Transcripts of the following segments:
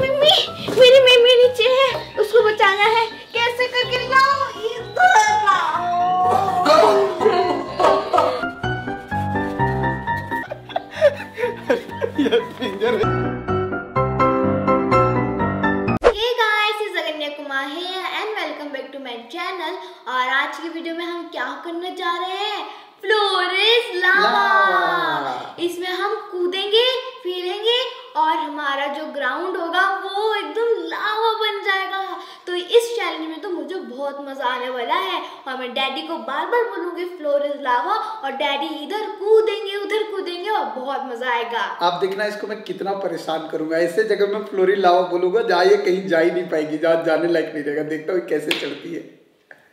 मेरी मम्मी मेरी मम्मी नीचे है उसको बचाना है। कैसे करके लाओ my channel और आज की वीडियो में हम क्या करने जा रहे हैं? फ्लोरिस लावा। इसमें हम कूदेंगे फिरेंगे और हमारा जो ग्राउंड होगा वो एकदम लावा बन जाएगा। तो इस चैलेंज में तो मुझे बहुत मज़ा आने वाला है। और मैं डैडी को बार बार बोलूँगी फ्लोरिस लावा और डैडी इधर कूदेंगे उधर कूदेंगे और बहुत मज़ा आएगा। आप देखना इसको मैं कितना परेशान करूँगा। ऐसे जगह में फ्लोरी लावा बोलूँगा जहाँ ये कहीं जा ही नहीं पाएगी जहाँ जाने लायक नहीं रहेगा। देखता हूँ कैसे चढ़ती है।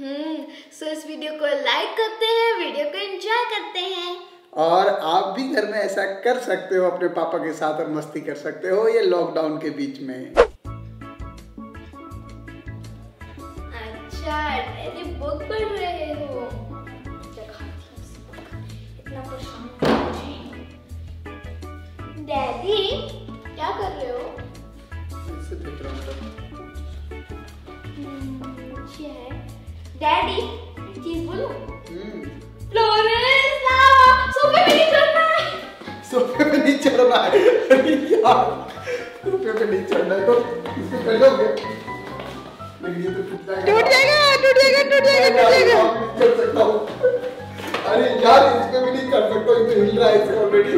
हम्म सो so इस वीडियो को लाइक करते हैं वीडियो को एंजॉय करते हैं। और आप भी घर में ऐसा कर सकते हो अपने पापा के साथ और मस्ती कर सकते हो ये लॉकडाउन के बीच में। अच्छा डैडी बुक पढ़ रहे हो। डैडी क्या कर रहे हो? अच्छा डैडी चीज़ बोलो? हम्म, सोफे पे नहीं चढ़ना है। अरे यार सोफे पे नहीं चढ़ना है तो इसमें कर लोगे? तो टूट जाएगा। टूट जाएगा टूट जाएगा टूट जाएगा कर सकता हूँ। अरे यार इसमें भी नहीं कर सकता ये तो हिल रहा है इससे ऑलरेडी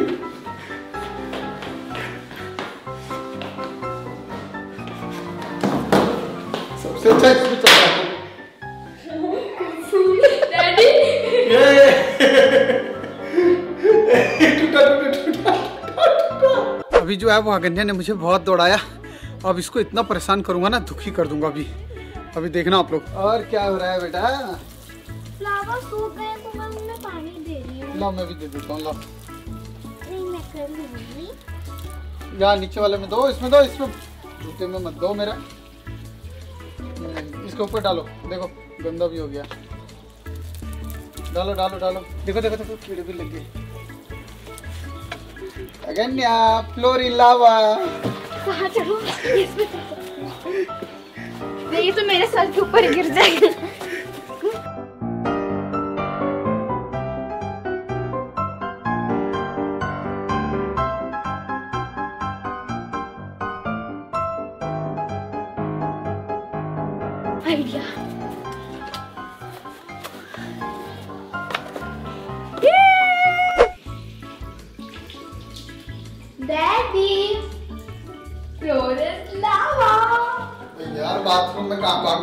सबसे अच्छा इसमें अभी जो है वो अगन्या ने मुझे बहुत दौड़ाया। अब इसको इतना परेशान करूँगा ना दुखी कर दूँगा अभी। अभी देखना आप लोग। और क्या हो रहा है बेटा? फ्लावर सूख गए तो मैं पानी दे रही हूँ। ला मैं भी दे देता हूँ ला। नहीं मैं कर लूँगी नीचे वाले में दो इसमें दो इसमें। जूते में मत दो मेरा। हम्म, इसके ऊपर डालो। देखो गंदा भी हो गया। डालो डालो डालो। देखो देखो देखो कीड़े भी लग। गए अगन्या फ्लोरी लावा। इसमें तो मेरे सर के ऊपर गिर जाएगा। आइडिया।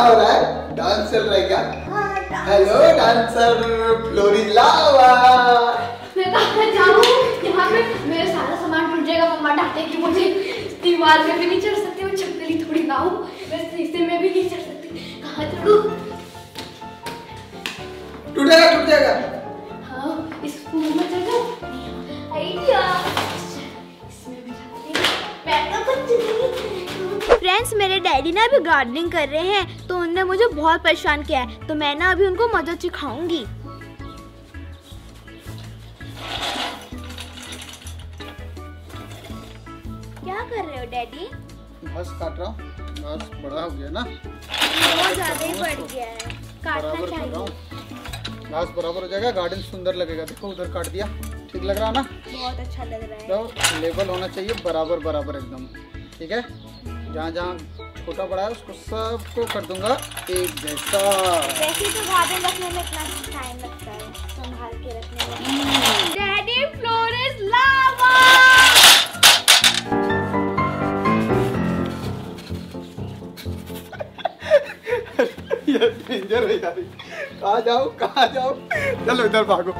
क्या हो रहा है? डांस चल रहा है क्या? हेलो डांसर फ्लोरी लावा मैं कहा जाऊँ? यहाँ पे मेरा सारा सामान टूट जाएगा मम्मा डांटे कि मुझे दीवार पे भी नहीं चढ़ सकती मैं चप्पली थोड़ी ना हूँ। मैं शीशे में भी नहीं चढ़ सकती। कहाँ चढ़ू? टूट जाएगा टूट जाएगा। फ्रेंड्स मेरे डैडी ना अभी गार्डनिंग कर रहे हैं तो उनने मुझे बहुत परेशान किया है। तो मैं ना अभी उनको मदद सिखाऊँगी। क्या कर रहे हो डैडी? घास काट रहा हूँ। घास बड़ा हो गया ना। बहुत ज़्यादा ही बढ़ गया है। काटना चाहिए। घास बराबर हो जाएगा। गार्डन सुंदर लगेगा। देखो उधर काट दिया। ठीक लग रहा है ना? बहुत अच्छा लग रहा है। तो लेवल होना चाहिए। बराबर बराबर एकदम। ठीक है? जहाँ जहाँ छोटा बड़ा है उसको सबको कर दूँगा एक जैसा। वैसे तो गार्डन रखने में इतना टाइम लगता है संभाल के रखने में। डैडी फ्लोरेस लावा ये डेंजर है कहाँ जाओ कहाँ जाओ? चलो इधर भागो।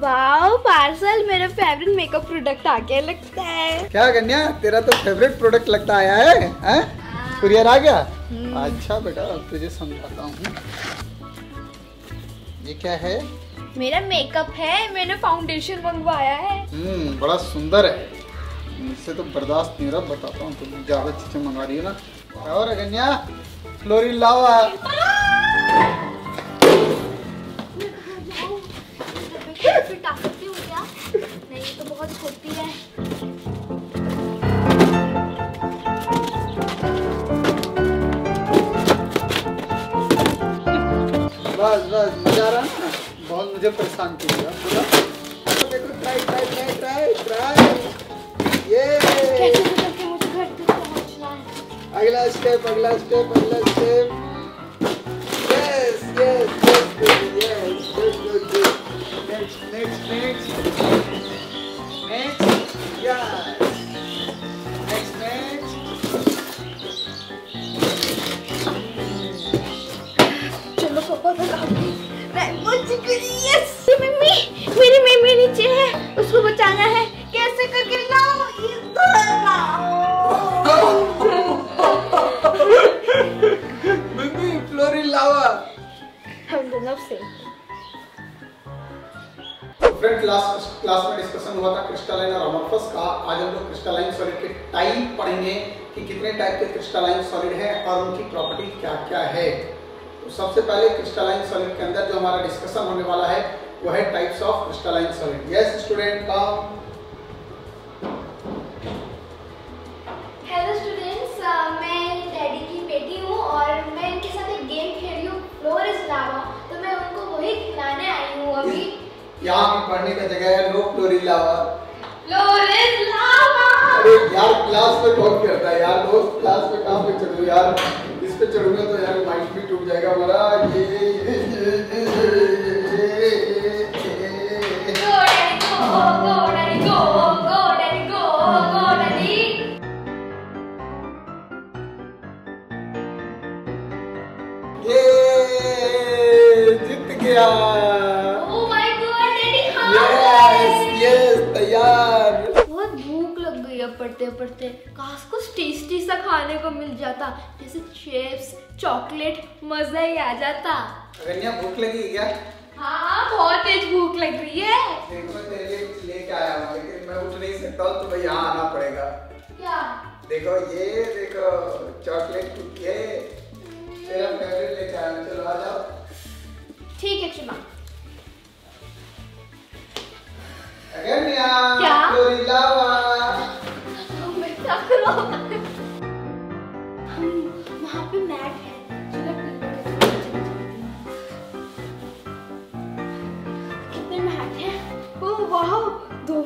वाओ पार्सल मेरा फेवरेट मेकअप प्रोडक्ट आ गया लगता है। क्या कन्या तेरा तो फेवरेट प्रोडक्ट लगता आया है हैं? कुरियर आ गया? अच्छा बेटा अब तुझे समझाता हूँ। ये क्या है? मेरा मेकअप है मैंने फाउंडेशन मंगवाया है। हम्म बड़ा सुंदर है। मुझसे तो बर्दाश्त नहीं रहा बताता हूँ तुम ज़्यादा चीज़ें मंगा रही हो ना। और कन्या फ्लोरिन लावा बस बस, मज़ा आ रहा ना? बहुत मुझे परेशान किया। बोला देखो try try try try try ये अगला स्टेप अगला स्टेप अगला step yes yes yes next next next next yes mummy मेरी मम्मी नीचे है। उसको बचाना है। कैसे करके लाओ मम्मी फ्लोरिन लावा। हम दोनों से। फ्रेंड क्लास क्लास में डिस्कशन हुआ था क्रिस्टलाइन और अमorphous का। आज हम लोग क्रिस्टलाइन सॉलिड के टाइप पढ़ेंगे कि कितने टाइप के क्रिस्टलाइन सॉलिड हैं और उनकी प्रॉपर्टी क्या क्या है। तो सबसे पहले क्रिस्टलाइन सॉलिड के अंदर जो हमारा डिस्कशन होने वाला है वो है types of crystalline solid yes student का हेलो स्टूडेंट्स मैं डैडी की बेटी हूँ और मैं इनके साथ एक गेम खेल रही हूँ फ्लोर इज़ लावा तो मैं उनको वही खिलाने आई हूँ अभी. यहाँ की पढ़ने का जगह है no floor in lava floor is lava अरे यार क्लास में कौन करता है यार. दोस्त क्लास में कहाँ पे चढ़ू यार. पे चढ़ूँगा तो यार माइक भी टूट जाएगा। हमारा ये जीत गया। पढ़ते पढ़ते काश कुछ टेस्टी सा खाने को मिल जाता। जैसे चिप्स चॉकलेट मज़ा ही आ जाता। अगन्या भूख लगी क्या? हाँ बहुत तेज भूख लग रही है। देखो तेरे लिए कुछ लेके आया हूँ लेकिन मैं उठ नहीं सकता हूँ तो भाई यहाँ आना पड़ेगा। क्या? देखो ये देखो चॉकलेट कुकी है। तेरा फेवरेट लेके आया चलो आ जाओ। ठीक है चिमा।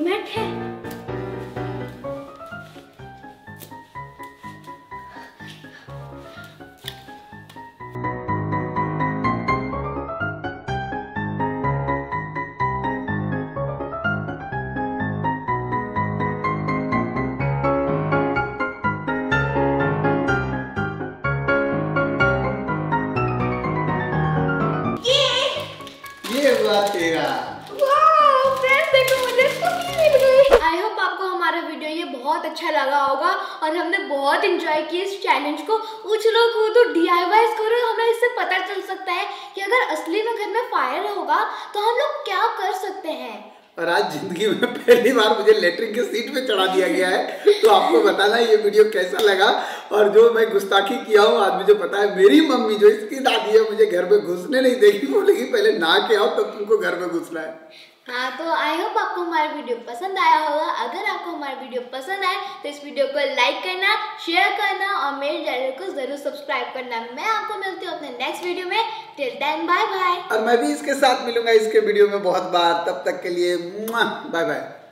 मैट हैं तेरा। अच्छा लगा होगा और हमने बहुत इंजॉय किया इस चैलेंज को। उछलो कूदो वाइज करो, हमें इससे पता चल सकता है कि अगर असली में घर में फायर होगा तो हम लोग क्या कर सकते हैं? और आज ज़िंदगी में पहली बार मुझे लेटरिन की सीट पे चढ़ा दिया गया है। तो आपको बताना ये वीडियो कैसा लगा? और जो मैं गुस्ताखी किया हूँ आज मुझे पता है मेरी मम्मी जो इसकी दादी है मुझे घर में घुसने नहीं देगी बोलेगी पहले नहा के आओ तब तुमको घर में घुसना है। हाँ तो आई होप आपको हमारा वीडियो पसंद आया होगा। अगर आपको हमारा वीडियो पसंद आए तो इस वीडियो को लाइक करना शेयर करना और मेरे चैनल को ज़रूर सब्सक्राइब करना। मैं आपको मिलती हूँ अपने नेक्स्ट वीडियो में। टिल देन बाय बाय और मैं भी इसके साथ मिलूँगा इसके वीडियो में बहुत बार। तब तक के लिए बाय बाय